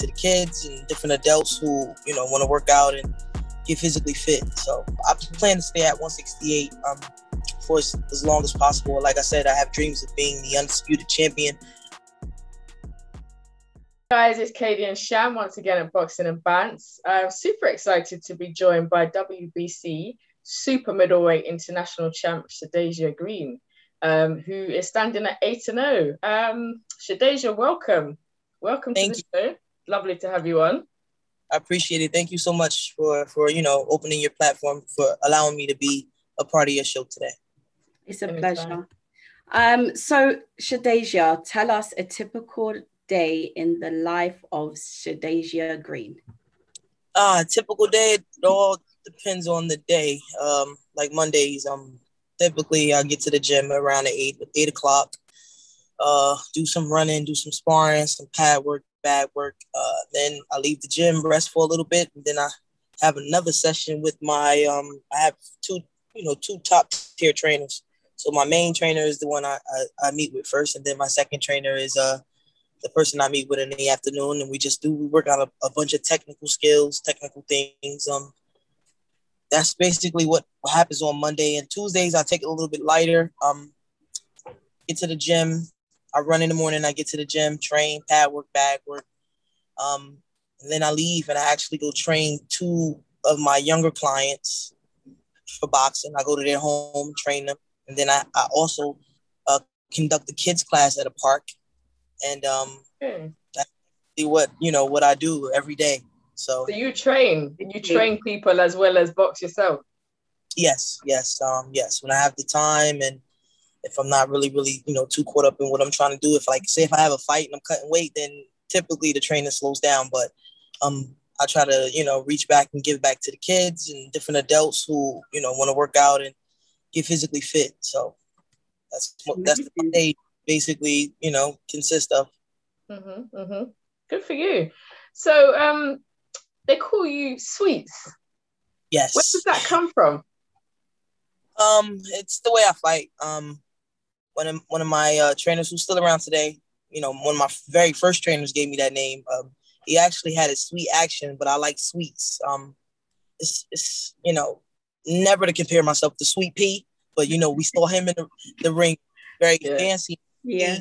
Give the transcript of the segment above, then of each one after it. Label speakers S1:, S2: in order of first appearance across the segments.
S1: to the kids and different adults who you know want to work out and get physically fit. So I plan to stay at 168 um, for as, as long as possible. Like I said, I have dreams of being the undisputed champion.
S2: Guys, it's Katie and Sham once again at Boxing and Bantz. I'm super excited to be joined by WBC super middleweight international champ Shadasia Green, um, who is standing at 8 and 0. Um, Shadasia, welcome. Welcome Thank to the you. show. Lovely to have you on.
S1: I appreciate it. Thank you so much for for you know opening your platform for allowing me to be a part of your show today.
S3: It's a pleasure. Um, so Shadasia, tell us a typical day in the life of Shadasia Green.
S1: Ah, uh, typical day. It all depends on the day. Um, like Mondays, um, typically I get to the gym around eight eight o'clock. Uh, do some running, do some sparring, some pad work, bag work. Uh, then I leave the gym, rest for a little bit, and then I have another session with my um. I have two, you know, two top tier trainers. So my main trainer is the one I, I, I meet with first, and then my second trainer is uh the person I meet with in the afternoon, and we just do we work on a, a bunch of technical skills, technical things. Um, that's basically what happens on Monday and Tuesdays. I take it a little bit lighter. Um, get to the gym. I run in the morning. I get to the gym, train, pad work, bag work. Um, and then I leave and I actually go train two of my younger clients for boxing. I go to their home, train them, and then I, I also uh, conduct the kids class at a park. And um, hmm. that's what you know what I do every day. So,
S2: so you train, you train people as well as box yourself.
S1: Yes, yes, um, yes. When I have the time and if I'm not really, really, you know, too caught up in what I'm trying to do. If like say if I have a fight and I'm cutting weight, then typically the training slows down. But um I try to, you know, reach back and give back to the kids and different adults who, you know, want to work out and get physically fit. So that's what that's what they basically, you know, consist of.
S2: Mm-hmm, mm-hmm. Good for you. So um they call you Sweets.
S1: Yes.
S2: Where does that come from?
S1: Um, it's the way I fight. Um, one of one of my uh, trainers who's still around today, you know, one of my very first trainers gave me that name. Um, he actually had a sweet action, but I like sweets. Um, it's, it's you know, never to compare myself to Sweet Pea, but you know, we saw him in the, the ring, very yeah. fancy,
S3: yeah,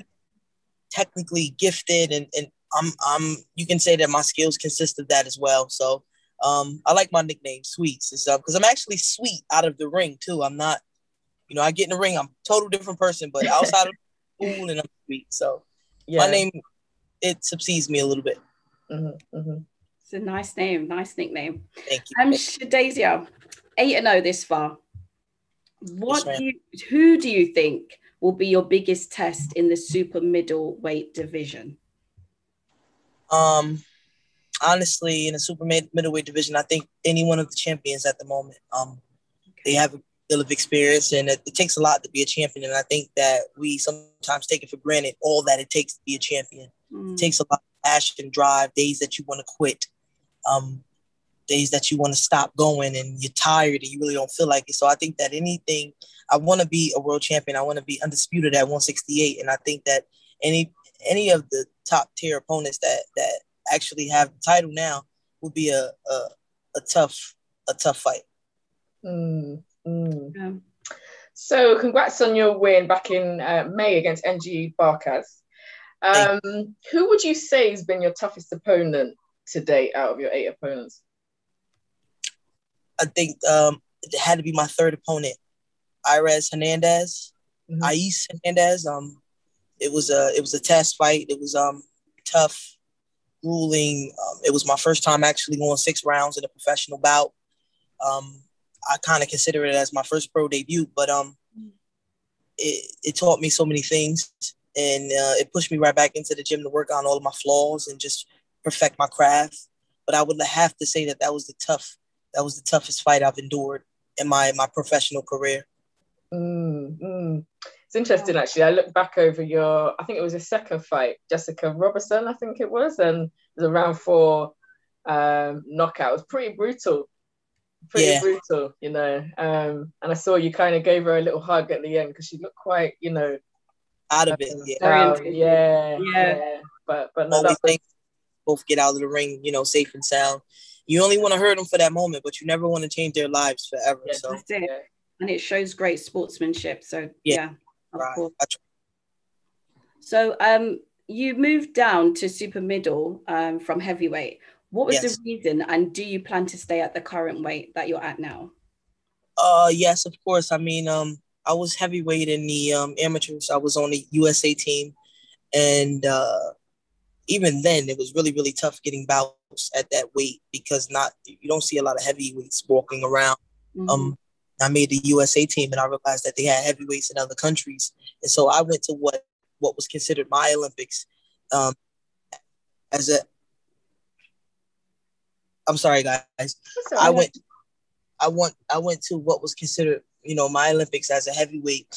S1: technically gifted, and and I'm I'm you can say that my skills consist of that as well. So um, I like my nickname Sweets and stuff because I'm actually sweet out of the ring too. I'm not, you know, I get in the ring, I'm a total different person, but outside of pool and I'm sweet. So yeah. my name it subsides me a little bit.
S3: Mm-hmm, mm-hmm. It's a nice name, nice nickname.
S1: Thank you.
S3: I'm um, Shadasia, eight and zero oh this far. What yes, do you, who do you think will be your biggest test in the super middleweight division?
S1: Um, honestly, in the super middleweight division, I think any one of the champions at the moment, um, they have a deal of experience, and it, it, takes a lot to be a champion. And I think that we sometimes take it for granted all that it takes to be a champion. Mm. It takes a lot of passion, drive, days that you want to quit, um, days that you want to stop going, and you're tired and you really don't feel like it. So I think that anything, I want to be a world champion. I want to be undisputed at 168, and I think that any any of the top tier opponents that that actually have the title now will be a a, a tough a tough fight.
S2: Mm. So, congrats on your win back in uh, May against NG Barcas. Um, who would you say has been your toughest opponent to date out of your eight opponents?
S1: I think um, it had to be my third opponent, Irez Hernandez, mm-hmm. Ais Hernandez. Um, it was a it was a test fight. It was um tough grueling. Um, it was my first time actually going six rounds in a professional bout. Um, I kind of consider it as my first pro debut, but um, it, it taught me so many things, and uh, it pushed me right back into the gym to work on all of my flaws and just perfect my craft. But I would have to say that that was the tough, that was the toughest fight I've endured in my my professional career.
S2: Mm, mm. It's interesting actually. I look back over your, I think it was a second fight, Jessica Robertson, I think it was, and it was a round four um, knockout. It was pretty brutal, pretty yeah. brutal, you know. Um, and I saw you kind of gave her a little hug at the end because she looked quite, you know,
S1: out of it.
S2: Yeah, yeah, yeah. yeah. But but no,
S1: always, thank, both get out of the ring, you know, safe and sound. You only want to hurt them for that moment, but you never want to change their lives forever.
S3: Yeah,
S1: so
S3: that's it. And it shows great sportsmanship. So yeah, yeah right. course. So um you moved down to super middle um, from heavyweight. What was yes. the reason, and do you plan to stay at the current weight that you're at now?
S1: Uh, yes, of course. I mean, um, I was heavyweight in the um, amateurs. I was on the USA team, and uh, even then, it was really, really tough getting bouts at that weight because not you don't see a lot of heavyweights walking around. Mm-hmm. Um, I made the USA team, and I realized that they had heavyweights in other countries, and so I went to what what was considered my Olympics um, as a. I'm sorry, guys. I went. I went. I went to what was considered, you know, my Olympics as a heavyweight,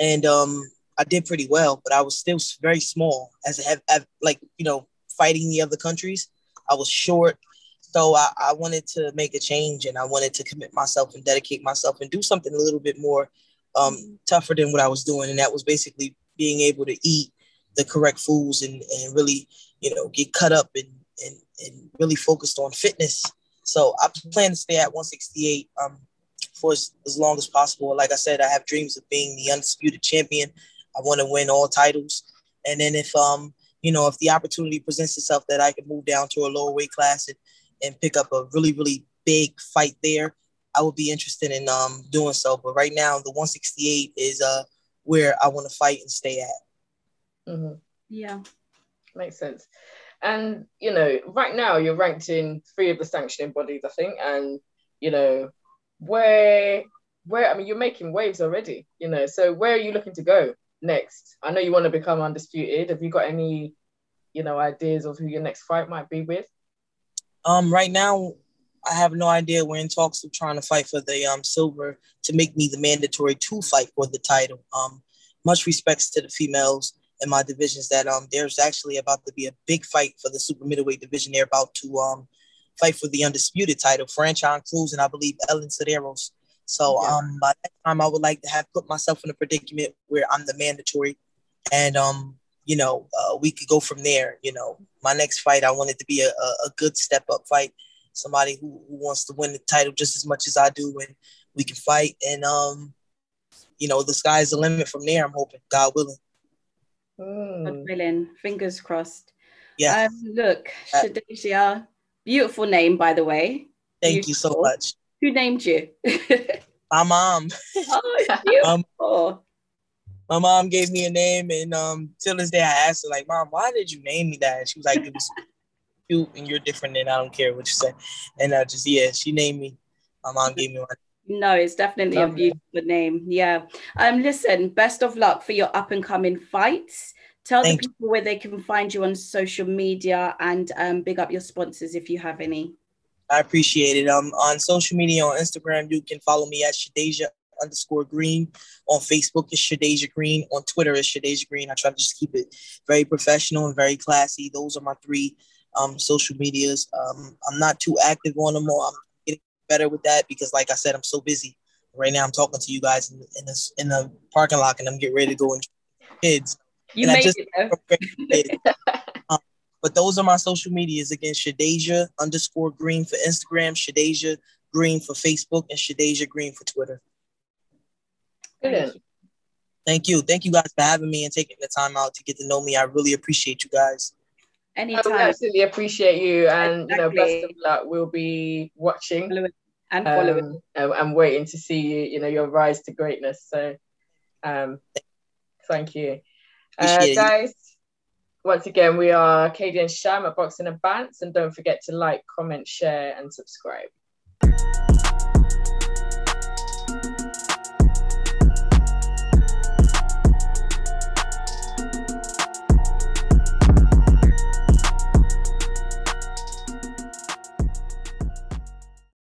S1: and um, I did pretty well, but I was still very small as a heavy, like you know, fighting the other countries. I was short, so I, I wanted to make a change, and I wanted to commit myself and dedicate myself and do something a little bit more um, tougher than what I was doing, and that was basically being able to eat the correct foods and, and really, you know, get cut up and really focused on fitness. So I plan to stay at 168 um, for as, as long as possible. Like I said, I have dreams of being the undisputed champion. I want to win all titles. And then if um, you know, if the opportunity presents itself that I can move down to a lower weight class and, and pick up a really, really big fight there, I would be interested in um doing so. But right now, the 168 is uh where I want to fight and stay at.
S3: Mm-hmm. Yeah,
S2: makes sense. And you know, right now you're ranked in three of the sanctioning bodies, I think, and you know, where where I mean, you're making waves already. You know, so where are you looking to go next? I know you want to become undisputed. Have you got any, you know, ideas of who your next fight might be with?
S1: Um, right now, I have no idea. We're in talks of trying to fight for the um, silver to make me the mandatory to fight for the title. Um, much respects to the females in my divisions that um, there's actually about to be a big fight for the super middleweight division. They're about to um, fight for the undisputed title, Franchon Crews and I believe Elin Cederroos. So yeah. um, by that time, I would like to have put myself in a predicament where I'm the mandatory, and um, you know, uh, we could go from there. You know, my next fight, I want it to be a, a, a good step up fight somebody who, who wants to win the title just as much as I do, and we can fight. And um, you know, the sky's the limit from there. I'm hoping, God willing.
S3: Mm. God willing, fingers crossed.
S1: Yeah.
S3: Um, look, uh, Shadasia, beautiful name, by the way.
S1: Thank beautiful. you so much.
S3: Who named you?
S1: my mom.
S3: Oh, beautiful.
S1: um, my mom gave me a name, and um, till this day, I asked her, like, "Mom, why did you name me that?" And she was like, "It was cute and you're different and I don't care what you say. And I just yeah, she named me. My mom gave me one.
S3: No, it's definitely a beautiful name. Yeah. Um, listen, best of luck for your up and coming fights. Tell Thank the people you. where they can find you on social media and um, big up your sponsors if you have any.
S1: I appreciate it. Um, on social media on Instagram, you can follow me at Shadasia underscore Green. On Facebook, it's Shadasia Green. On Twitter, it's Shadasia Green. I try to just keep it very professional and very classy. Those are my three um, social medias. Um, I'm not too active on them, or I'm better with that because, like I said, I'm so busy. Right now, I'm talking to you guys in, in this in the parking lot, and I'm getting ready to go and kids.
S3: You and made just, it.
S1: um, but those are my social medias again: Shadasia underscore Green for Instagram, Shadasia Green for Facebook, and Shadasia Green for Twitter.
S2: Brilliant.
S1: Thank you. Thank you guys for having me and taking the time out to get to know me. I really appreciate you guys.
S3: Anytime.
S2: I absolutely appreciate you, and exactly. you know, best of luck. We'll be watching
S3: and following,
S2: um, and waiting to see you. You know, your rise to greatness. So, um, thank you, uh, guys. Once again, we are Katie and Sham at Boxing and Bantz, and don't forget to like, comment, share, and subscribe.